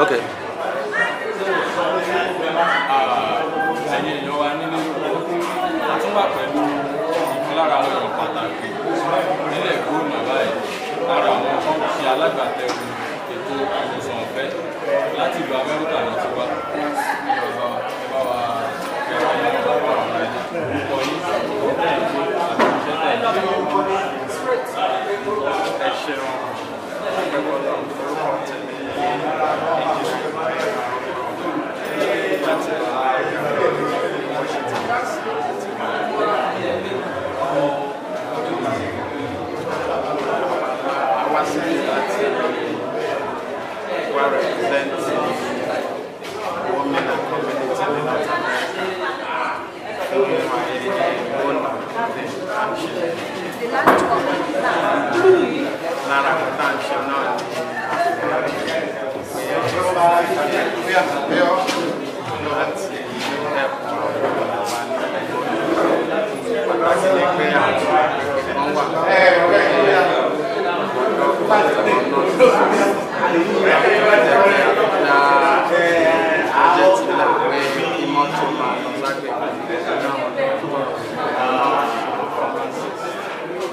ok. ẹ̀yin èèyàn wa nínú àtúnwà pẹ̀lú ìfúnlára àwọn èèyàn pàtàkì nílẹ̀ gómìnà báyìí lára àwọn tó ń ṣe alágbàtẹ́rù ètò ìwòsàn ọ̀fẹ́ láti ìlú amẹ́ríkà ló ti wá ìjọba ìjọba wa persons that represent representing women and community Nara Tanshana. Yeah, yeah.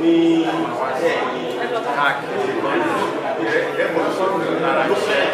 ní káàkiri ìgbọ́n ní ẹ̀ẹ́dẹ́gbọ̀n sọ́run lára iṣẹ́.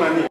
money.